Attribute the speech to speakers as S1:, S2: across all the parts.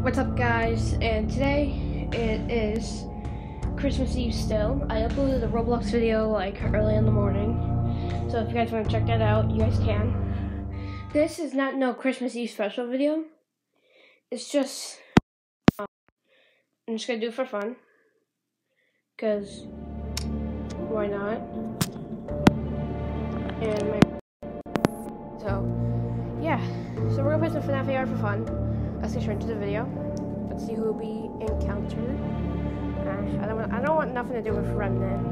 S1: What's up guys, and today it is Christmas Eve still. I uploaded a Roblox video like early in the morning, so if you guys want to check that out, you guys can. This is not no Christmas Eve special video, it's just, um, I'm just gonna do it for fun, because why not? And my, so, yeah, so we're gonna play some FNAF AR for fun let's get straight into the video. Let's see who we encounter. Uh, I don't want, I don't want nothing to do with Remnant.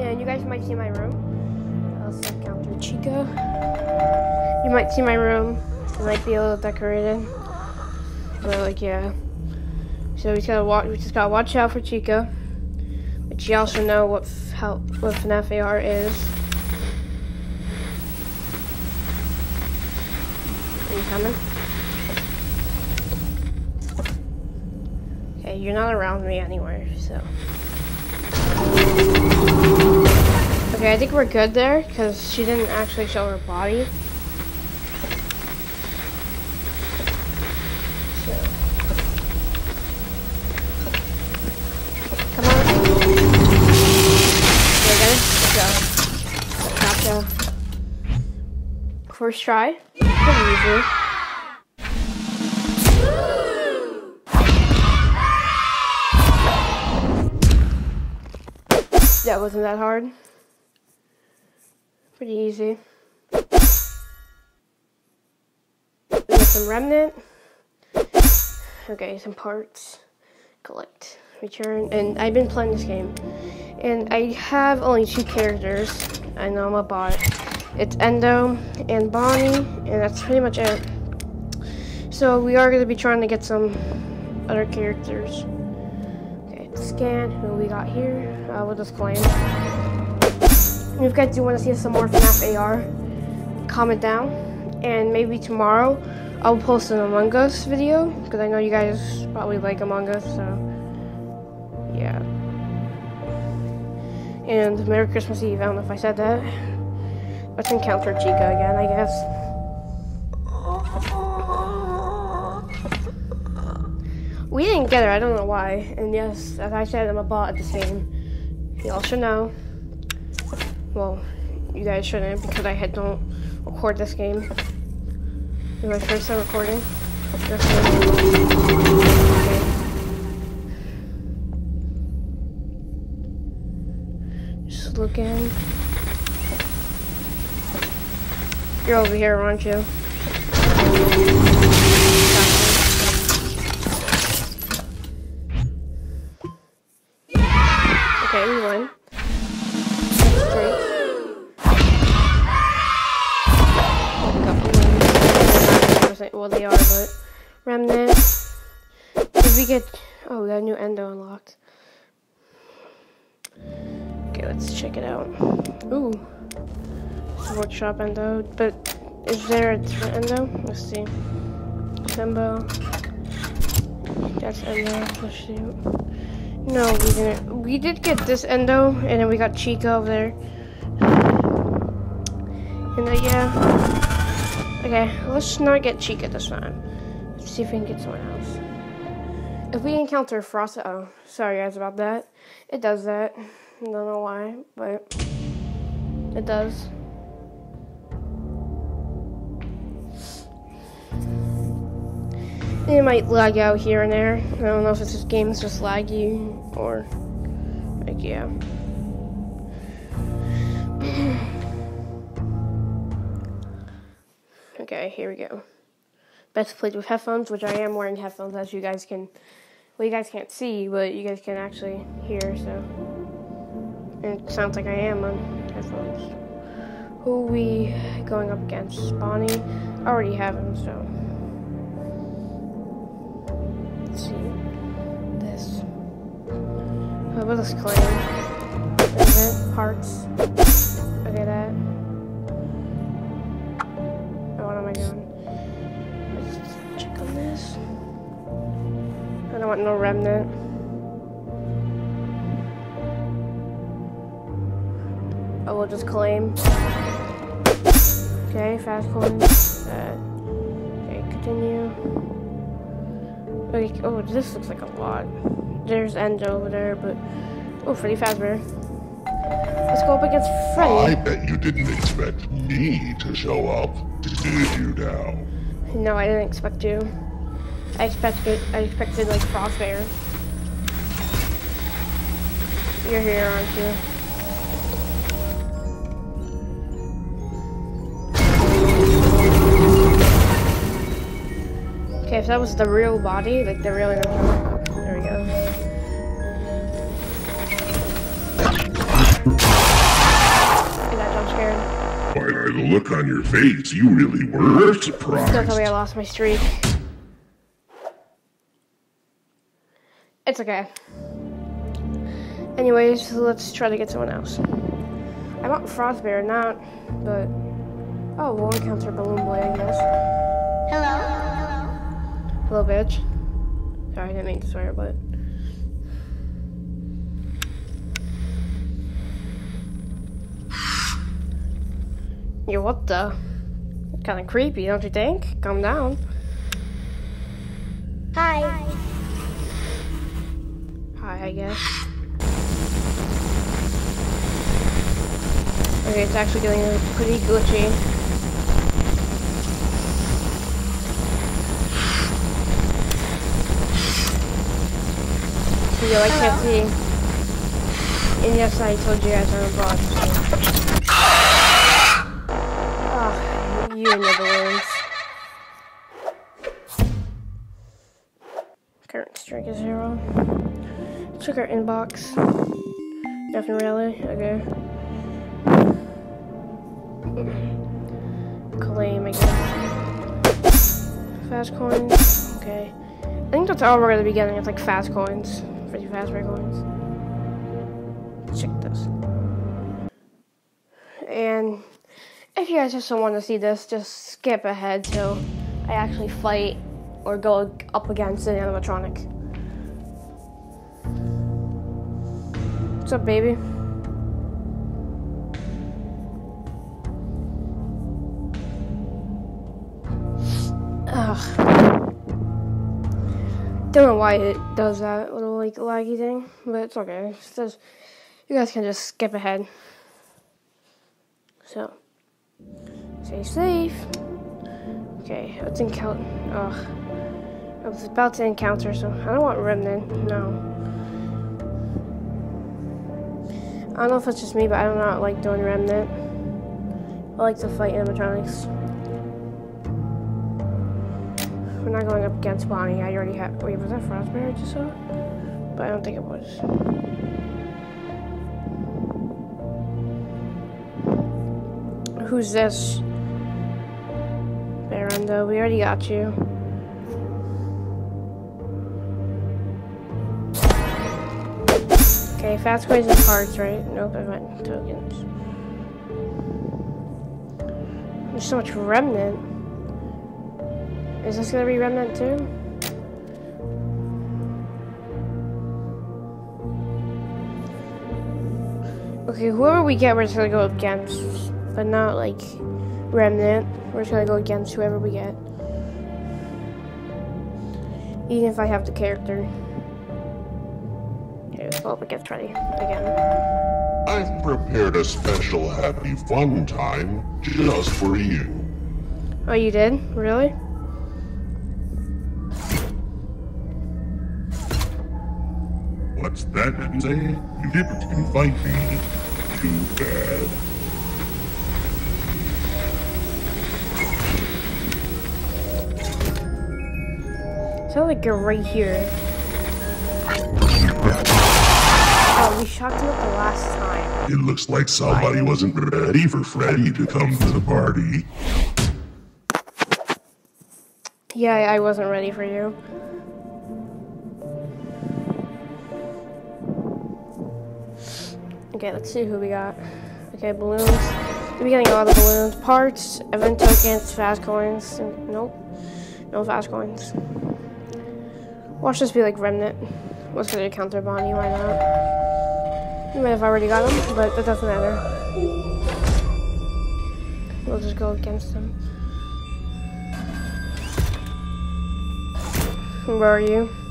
S1: And you guys might see my room. Let's encounter Chica. You might see my room. It might be a little decorated. But like yeah. So we just gotta watch we just gotta watch out for Chica. But you also know what how what FNAF AR is. you coming? Okay, you're not around me anywhere, so. Okay, I think we're good there, because she didn't actually show her body. First try That wasn't that hard. Pretty easy. Some remnant. Okay, some parts. Collect. Return. And I've been playing this game. And I have only two characters. I know I'm a bot. It's Endo and Bonnie, and that's pretty much it. So we are going to be trying to get some other characters. Okay, scan who we got here. Uh, we'll just claim. If you guys do want to see some more FNAF AR, comment down. And maybe tomorrow I'll post an Among Us video because I know you guys probably like Among Us, so yeah. And Merry Christmas Eve. I don't know if I said that. Let's encounter Chica again, I guess. We didn't get her, I don't know why. And yes, as I said, I'm a bot at the same. You all should know. Well, you guys shouldn't because I had don't record this game. Is my first time recording. Just looking. You're over here, aren't you? Okay, we won. Well, they are, but remnant. Did we get? Oh, a new endo unlocked. Okay, let's check it out. Ooh workshop endo, but is there a different endo? Let's see. Sembo. That's endo. Let's see. No, we didn't. We did get this endo, and then we got Chica over there. And uh, yeah. Okay, let's not get Chica this time. Let's see if we can get someone else. If we encounter Frost, oh, sorry guys about that. It does that. I don't know why, but it does. It might lag out here and there. I don't know if it's this game's just laggy or like yeah. okay, here we go. Best played with headphones, which I am wearing headphones as you guys can well you guys can't see, but you guys can actually hear, so it sounds like I am on headphones. Who we going up against? Bonnie. I already have him, so see this. What about this claim? Event parts. Okay, that. Oh, what am I doing? Let's check on this. I don't want no remnant. I will just claim. Okay, fast coin. Uh, okay, continue. Like, oh, this looks like a lot. There's Endo over there, but oh, Freddy Fazbear. Let's go up against Freddy.
S2: I bet you didn't expect me to show up, did you now?
S1: No, I didn't expect you. I expected, I expected like Frostbear. You're here, aren't you? That was the real body, like the real animatronic, there we go. I got jump scared.
S2: By the look on your face, you really were surprised.
S1: Don't tell me I lost my streak. It's okay. Anyways, let's try to get someone else. I want Frostbear, not, but... Oh, we'll encounter Balloon Boy, I guess.
S3: Hello?
S1: Hello, bitch. Sorry, I didn't mean to swear, but... Yeah, what the? Kinda creepy, don't you think? Calm down.
S3: Hi.
S1: Hi, I guess. Okay, it's actually getting pretty glitchy. Yo, I can't see. And yes, I told you guys I'm a bot. So. Ah, you and your balloons. Current strike is zero. Check our inbox. Nothing really. Okay. Claim again. Fast coins. Okay. I think that's all we're gonna be getting. It's like fast coins. Pretty fast rare coins. Check this. And if you guys just don't want to see this, just skip ahead till I actually fight or go up against an animatronic. What's up, baby? Ugh. Don't know why it does that little like laggy thing, but it's okay. You guys can just skip ahead. So, stay safe. Okay, let's encounter. Ugh. I was about to encounter, so I don't want Remnant. No. I don't know if it's just me, but I do not like doing Remnant. I like to fight animatronics. We're not going up against Bonnie. I already have. Wait, was that Frostbear I just saw? But I don't think it was. Who's this? Veranda, we already got you. Okay, fast coins and cards, right? Nope, I meant tokens. There's so much remnant. Is this gonna be remnant too? Okay, whoever we get, we're just gonna go against, but not like remnant. We're just gonna go against whoever we get. Even if I have the character. Okay, let's go up against Freddy again.
S2: I've prepared a special happy fun time just for you.
S1: Oh, you did? Really?
S2: That you say? You didn't invite me. Too bad.
S1: Sounds like you're right here. Oh, we shocked him up the last time.
S2: It looks like somebody wasn't ready for Freddy to come to the party.
S1: Yeah, I wasn't ready for you. Okay, let's see who we got. Okay, balloons. We're getting all the balloons. Parts, event tokens, fast coins. Nope. No fast coins. Watch this be like Remnant. What's gonna counter Bonnie? Why not? You might have already got him, but that doesn't matter. We'll just go against him. Where are you?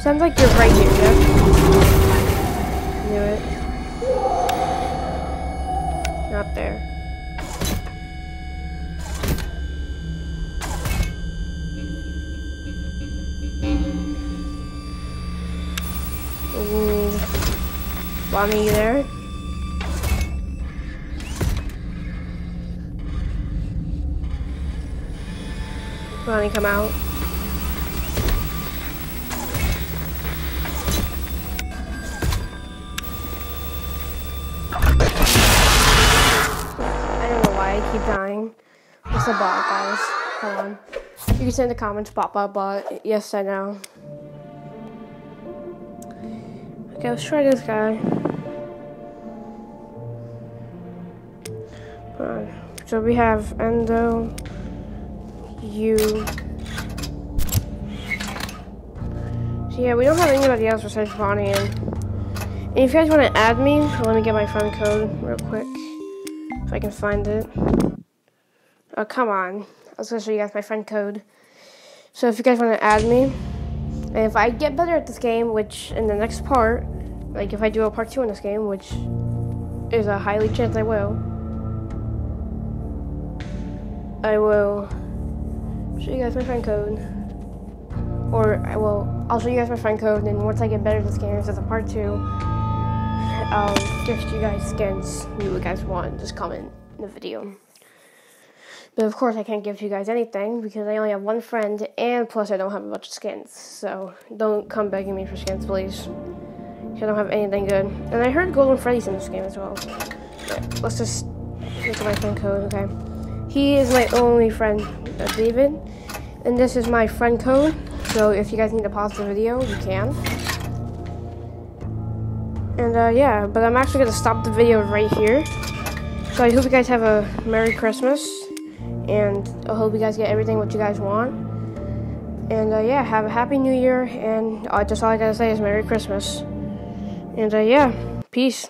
S1: Sounds like you're right here, Jeff. Knew it. Not there. Ooh. Bonnie, you there? Bonnie, come out. Hold on. You can in the comments, bot, bot, bot. Yes, I know. Okay, let's try this guy. So we have Endo, you. So yeah, we don't have anybody else besides Bonnie and. And if you guys want to add me, let me get my friend code real quick. If I can find it. Oh, come on. Was going to show you guys my friend code. So if you guys want to add me, and if I get better at this game, which in the next part, like if I do a part two in this game, which is a highly chance I will, I will show you guys my friend code. Or I will, I'll show you guys my friend code, and once I get better at this game, if there's a part two, I'll gift you guys skins you guys want. Just comment in the video. But of course, I can't give you guys anything because I only have one friend, and plus I don't have a bunch of skins. So don't come begging me for skins, please. I don't have anything good. And I heard Golden Freddy's in this game as well. Let's just look at my friend code. Okay, he is my only friend, uh, David, and this is my friend code. So if you guys need to pause the video, you can. And uh, yeah, but I'm actually gonna stop the video right here. So I hope you guys have a Merry Christmas, and I hope you guys get everything what you guys want. And uh, yeah, have a Happy New Year, and uh, just all I gotta say is Merry Christmas. And uh, yeah, peace.